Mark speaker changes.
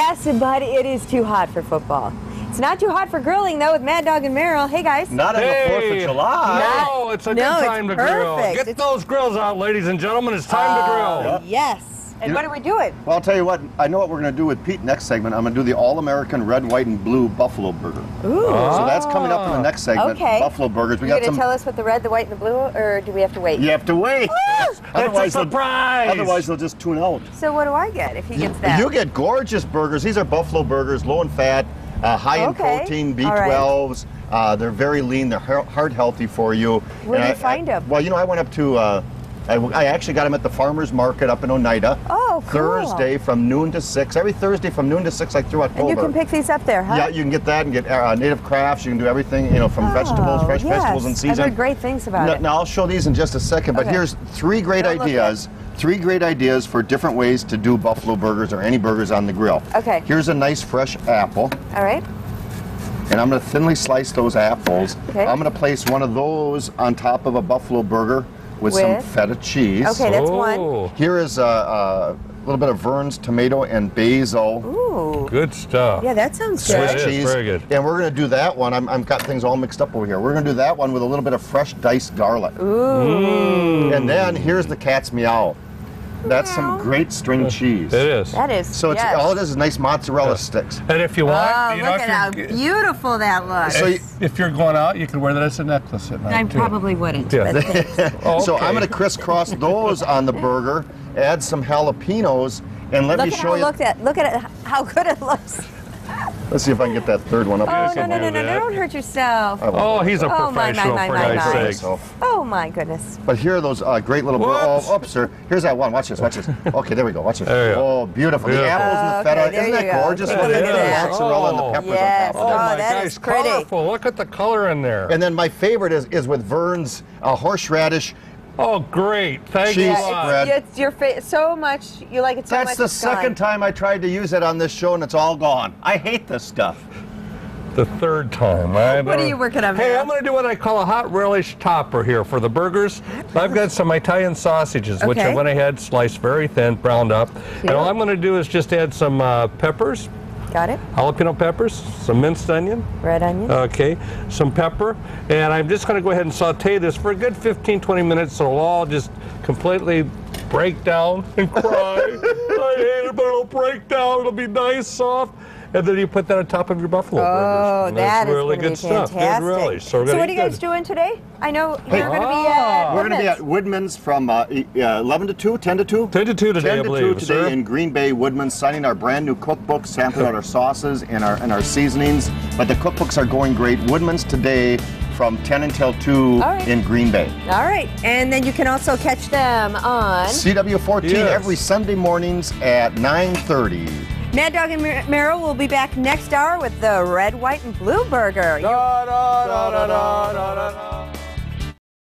Speaker 1: Yes, but it is too hot for football. It's not too hot for grilling, though, with Mad Dog and Merrill. Hey, guys.
Speaker 2: Not on the 4th of July.
Speaker 3: No, it's a
Speaker 1: No,
Speaker 3: good
Speaker 1: it's
Speaker 3: time to grill. Get
Speaker 1: It's-
Speaker 3: those grills out, ladies and gentlemen. It's time to uh, grill.
Speaker 1: Yes. And
Speaker 2: You
Speaker 1: what
Speaker 2: know-
Speaker 1: are we doing?
Speaker 2: Well, I'll tell you what. I know what we're going to do with Pete next segment. I'm going to do the all-American red, white, and blue buffalo burger.
Speaker 1: Ooh.
Speaker 2: So that's coming up in the next segment.
Speaker 1: Okay.
Speaker 2: Buffalo burgers. We
Speaker 1: You're
Speaker 2: got
Speaker 1: going to
Speaker 2: some.
Speaker 1: tell us what the red, the white, and the blue, or do we have to wait?
Speaker 2: You have to wait.
Speaker 3: It's a surprise.
Speaker 2: They'll, otherwise, they'll just tune out.
Speaker 1: So what do I get if he gets that?
Speaker 2: You get gorgeous burgers. These are buffalo burgers, low in fat, uh, high
Speaker 1: Okay.
Speaker 2: in protein, B12s. Uh, they're very lean. They're heart heart healthy for you.
Speaker 1: Where do
Speaker 2: And
Speaker 1: you find 'em?
Speaker 2: Well, you know, I went up to. Uh, I, I actually got them at the farmers market up in Oneida.
Speaker 1: Oh, cool.
Speaker 2: Thursday from noon to six. Every Thursday from noon to six, like through October.
Speaker 1: and you can pick these up there, huh?
Speaker 2: Yeah, you can get that and get uh, native crafts. You can do everything, you know, from vegetables,
Speaker 1: Oh,
Speaker 2: fresh
Speaker 1: yes.
Speaker 2: vegetables in season.
Speaker 1: I've heard great things about
Speaker 2: now,
Speaker 1: it.
Speaker 2: Now I'll show these in just a second, but
Speaker 1: Okay.
Speaker 2: here's three great
Speaker 1: Don't
Speaker 2: ideas. Three great ideas for different ways to do buffalo burgers or any burgers on the grill.
Speaker 1: Okay.
Speaker 2: Here's a nice fresh apple,
Speaker 1: All right.
Speaker 2: and I'm going to thinly slice those apples.
Speaker 1: Okay.
Speaker 2: I'm going to place one of those on top of a buffalo burger with, some feta cheese.
Speaker 1: Okay, that's one.
Speaker 3: Oh,
Speaker 2: Here is a, a little bit of Vern's tomato and basil.
Speaker 1: Ooh.
Speaker 3: good stuff.
Speaker 1: Yeah, that sounds
Speaker 3: Yeah,
Speaker 1: good.
Speaker 3: it is,
Speaker 2: cheese.
Speaker 3: very good.
Speaker 2: And we're going to do that one. I'm, I've got things all mixed up over here. We're going to do that one with a little bit of fresh diced garlic.
Speaker 1: Ooh. Mm.
Speaker 2: And then here's the cat's meow. That's some great string cheese.
Speaker 3: It is.
Speaker 1: That is.
Speaker 2: So it's
Speaker 1: yes.
Speaker 2: all it is is nice mozzarella sticks.
Speaker 3: And if you want,
Speaker 1: Oh,
Speaker 3: you
Speaker 1: look
Speaker 3: know,
Speaker 1: at how beautiful that looks.
Speaker 2: So you-
Speaker 3: if, if you're going out, you can wear that as a necklace at night.
Speaker 1: I
Speaker 3: too.
Speaker 1: probably wouldn't.
Speaker 3: Yeah.
Speaker 1: but thanks.
Speaker 3: Oh,
Speaker 2: So. I'm going to crisscross those on the burger, add some jalapenos, and let
Speaker 1: look
Speaker 2: me
Speaker 1: at
Speaker 2: show
Speaker 1: how
Speaker 2: you.
Speaker 1: look at look at it, how good it looks.
Speaker 2: Let's see if I can get that third one up.
Speaker 1: Oh
Speaker 2: here
Speaker 1: no no no no!
Speaker 3: do that.
Speaker 1: Don't hurt yourself.
Speaker 3: Oh, he's a
Speaker 1: Oh, my, my,
Speaker 3: professional,
Speaker 1: my,
Speaker 3: for God's sake.
Speaker 1: Oh my goodness.
Speaker 2: But here are those uh, great little. bur- Oh, oops, sir. Here's that one. Watch this. Watch this. Okay, there we go. Watch this.
Speaker 3: There you go.
Speaker 2: Oh, beautiful. The
Speaker 3: Beautiful.
Speaker 2: apples and the
Speaker 1: Okay,
Speaker 2: feta.
Speaker 1: there
Speaker 2: Isn't that gorgeous?
Speaker 1: Take
Speaker 3: a
Speaker 2: With
Speaker 3: look
Speaker 2: the
Speaker 3: at that.
Speaker 2: mozzarella and the
Speaker 3: Oh.
Speaker 2: peppers
Speaker 1: Yes.
Speaker 2: on top
Speaker 3: Oh,
Speaker 2: of it.
Speaker 1: Oh,
Speaker 3: my
Speaker 1: that
Speaker 3: gosh,
Speaker 1: is pretty.
Speaker 3: colorful. Look at the color in there.
Speaker 2: And then my favorite is, is with Vern's uh, horseradish.
Speaker 3: Oh, great. Thank
Speaker 2: Cheese
Speaker 3: you. a
Speaker 1: Yeah,
Speaker 2: spread.
Speaker 1: it's, it's your fa- so much. You like it so
Speaker 2: That's
Speaker 1: much.
Speaker 2: That's the
Speaker 1: it's gone.
Speaker 2: second time I tried to use it on this show and it's all gone. I hate this stuff.
Speaker 3: The third time. I
Speaker 1: What are
Speaker 3: don't-
Speaker 1: you working on,
Speaker 3: Hey,
Speaker 1: Merrill?
Speaker 3: I'm going to do what I call a hot relish topper here for the burgers. I've got some Italian sausages, which I went ahead, sliced very thin, browned up. And all I'm going to do is just add some uh, peppers,
Speaker 1: Got it.
Speaker 3: jalapeno peppers, some minced onion,
Speaker 1: Red onion.
Speaker 3: okay, some pepper, and I'm just going to go ahead and saute this for a good 15, 20 minutes so it'll all just completely break down and cry. I hate it, but it'll break down. It'll be nice, soft. And then you put that on top of your buffalo
Speaker 1: Oh,
Speaker 3: burgers. And
Speaker 1: that
Speaker 3: that's
Speaker 1: is
Speaker 3: really
Speaker 1: gonna
Speaker 3: good
Speaker 1: be
Speaker 3: stuff.
Speaker 1: fantastic.
Speaker 3: Good relish. So, we're
Speaker 1: so what are you guys
Speaker 3: good.
Speaker 1: doing today? I know you're going to be
Speaker 3: Ah.
Speaker 1: at.
Speaker 2: We're going to be at
Speaker 1: Woodman's.
Speaker 2: Woodman's from uh, uh, 11 to 2, 10 to 2?
Speaker 3: 10 to 2 today,
Speaker 2: 10
Speaker 3: I
Speaker 2: to
Speaker 3: believe,
Speaker 2: 2 today
Speaker 3: sir.
Speaker 2: in Green Bay Woodman's, signing our brand new cookbook, sampling out our sauces and our, and our seasonings. But the cookbooks are going great. Woodman's today from 10 until 2
Speaker 1: All right.
Speaker 2: in Green Bay.
Speaker 1: All right, and then you can also catch them on
Speaker 2: CW14
Speaker 3: Yes.
Speaker 2: every Sunday mornings at 9.30.
Speaker 1: Mad Dog and Mer- Merrill will be back next hour with the red, white, and blue burger.
Speaker 3: Da, da, da.